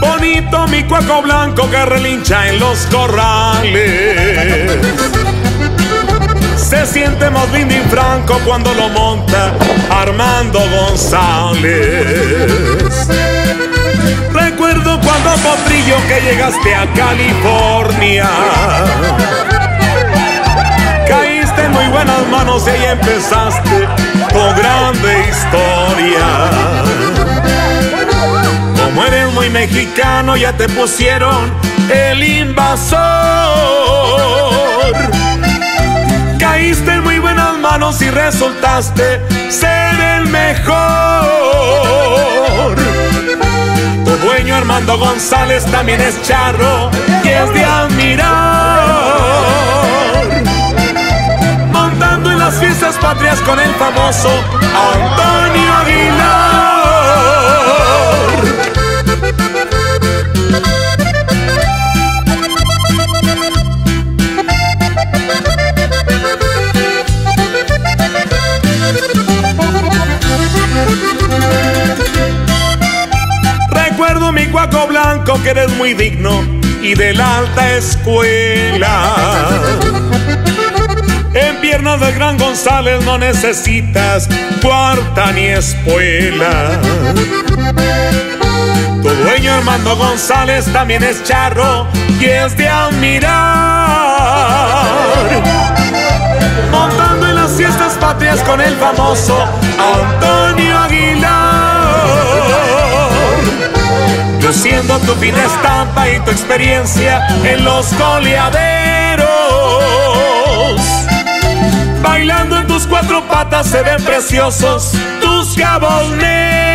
Bonito mi cuaco blanco que relincha en los corrales. Se siente más lindo y franco cuando lo monta Armando González. Que llegaste a California. Caíste en muy buenas manos y ahí empezaste tu grande historia. Como eres muy mexicano, ya te pusieron el invasor. Caíste en muy buenas manos y resultaste ser el mejor. González también es charro y es de admirar. Montando en las fiestas patrias con el famoso Antonio mi cuaco blanco que eres muy digno y de la alta escuela. En piernas del gran González no necesitas cuarta ni espuela. Tu dueño Armando González también es charro y es de admirar. Montando en las fiestas patrias con el famoso Antonio Aguilar. Luciendo tu fina estampa y tu experiencia en los coleaderos. Bailando en tus cuatro patas se ven preciosos tus cabos negros.